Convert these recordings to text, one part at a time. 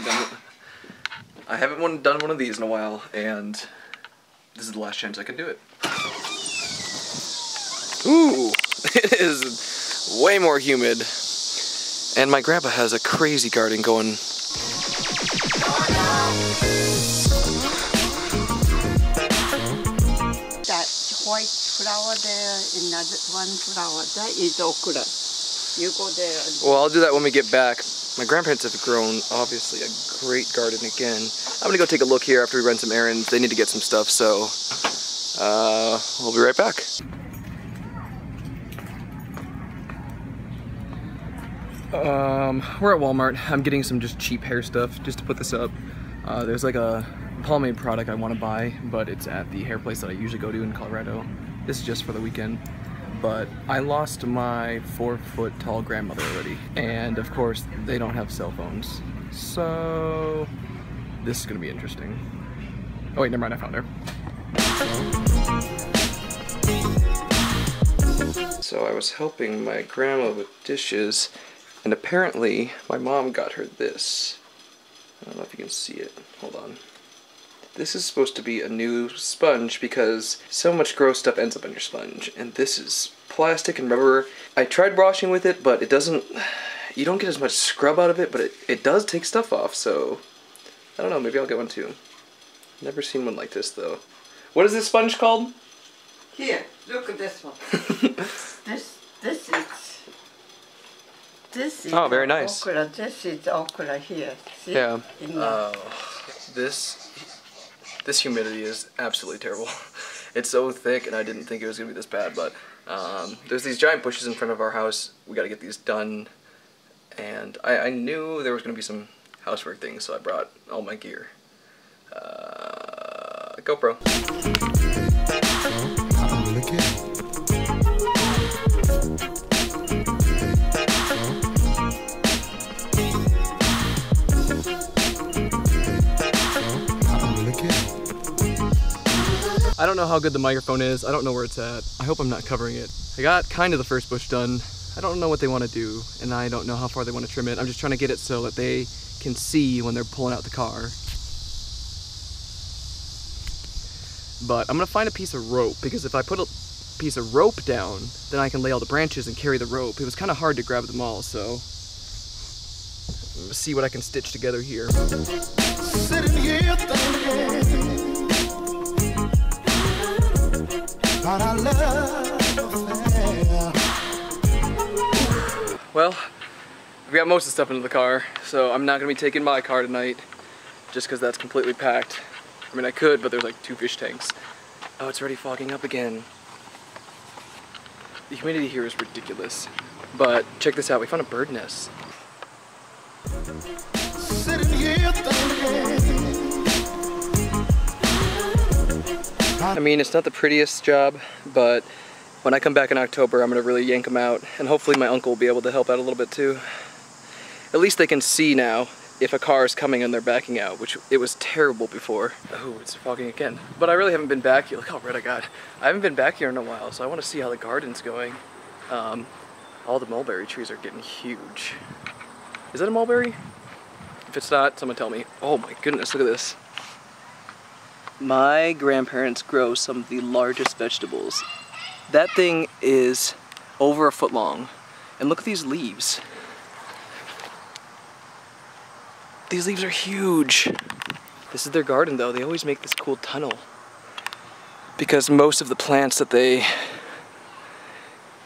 haven't done I haven't one, done one of these in a while, and this is the last chance I can do it. Ooh, it is way more humid. And my grandpa has a crazy garden going. That white flower there, another one flower, that is okra. You go there. and- Well, I'll do that when we get back. My grandparents have grown, obviously, a great garden again. I'm gonna go take a look here after we run some errands. They need to get some stuff, so uh, we'll be right back. Um, we're at Walmart. I'm getting some just cheap hair stuff just to put this up. Uh, there's like a pomade product I want to buy, but it's at the hair place that I usually go to in Colorado. This is just for the weekend. But I lost my four foot tall grandmother already. And of course, they don't have cell phones. So, this is gonna be interesting. Oh wait, never mind, I found her. So I was helping my grandma with dishes, and apparently my mom got her this. I don't know if you can see it. Hold on. This is supposed to be a new sponge because so much gross stuff ends up in your sponge. And this is plastic and rubber. I tried washing with it, but it doesn't, you don't get as much scrub out of it, but it, it does take stuff off, so I don't know, maybe I'll get one too. Never seen one like this though. What is this sponge called? Here, look at this one. this, this is. This is Oh, very nice. okra. This is okra here. See? Yeah. In oh, the- Oh, this this humidity is absolutely terrible. It's so thick, and I didn't think it was gonna be this bad. But um, there's these giant bushes in front of our house. We got to get these done, and I, I knew there was gonna be some housework things, so I brought all my gear. Uh, GoPro. I don't know how good the microphone is. I don't know where it's at. I hope I'm not covering it. I got kind of the first bush done. I don't know what they want to do, and I don't know how far they want to trim it. I'm just trying to get it so that they can see when they're pulling out the car. But I'm gonna find a piece of rope because if I put a piece of rope down, then I can lay all the branches and carry the rope. It was kind of hard to grab them all, so let's see what I can stitch together here. About our love affair. Well, we got most of the stuff into the car, so I'm not gonna be taking my car tonight, just because that's completely packed. I mean, I could, but there's like two fish tanks. Oh, it's already fogging up again. The humidity here is ridiculous. But check this out, we found a bird nest. I mean, it's not the prettiest job, but when I come back in October, I'm gonna really yank them out, and hopefully my uncle will be able to help out a little bit too. At least they can see now if a car is coming and they're backing out, which it was terrible before. Oh, it's fogging again. But I really haven't been back here. Look how red I got. I haven't been back here in a while, so I want to see how the garden's going. Um, all the mulberry trees are getting huge. Is that a mulberry? If it's not, someone tell me. Oh my goodness, look at this. My grandparents grow some of the largest vegetables. That thing is over a foot long. And look at these leaves. These leaves are huge. This is their garden though. They always make this cool tunnel. Because most of the plants that they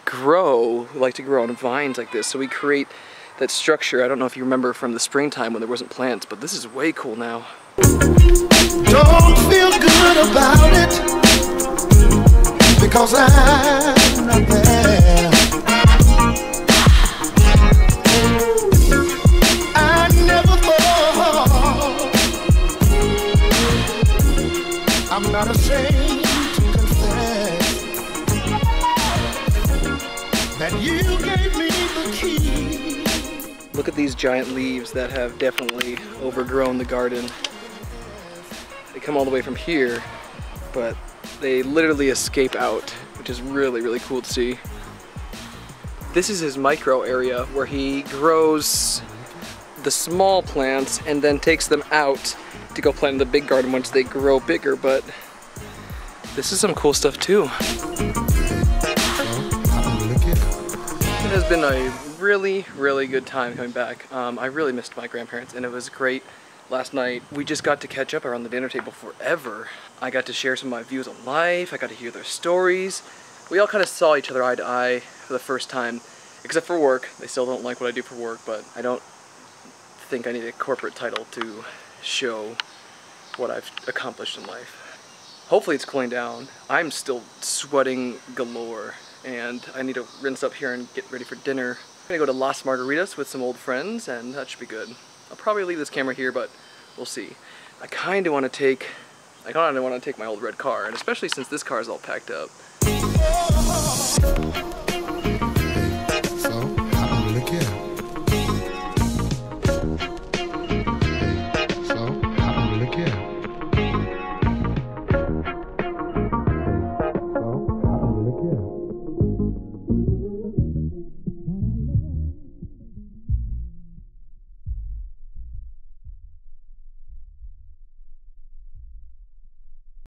grow like to grow on vines like this. So we create that structure. I don't know if you remember from the springtime when there wasn't plants, but this is way cool now. Don't feel good about it because I'm not there. I never thought I'm not ashamed to confess that you gave me the key. Look at these giant leaves that have definitely overgrown the garden. They come all the way from here, but they literally escape out, which is really, really cool to see. This is his micro area where he grows the small plants and then takes them out to go plant in the big garden once they grow bigger, but this is some cool stuff too. It has been a really, really good time coming back. Um, I really missed my grandparents and it was great. Last night, we just got to catch up around the dinner table forever. I got to share some of my views on life, I got to hear their stories. We all kind of saw each other eye to eye for the first time, except for work. They still don't like what I do for work, but I don't think I need a corporate title to show what I've accomplished in life. Hopefully it's cooling down. I'm still sweating galore and I need to rinse up here and get ready for dinner. I'm gonna go to Las Margaritas with some old friends and that should be good. I'll probably leave this camera here, but we'll see. I kinda wanna take, I kinda wanna take my old red car, and especially since this car is all packed up.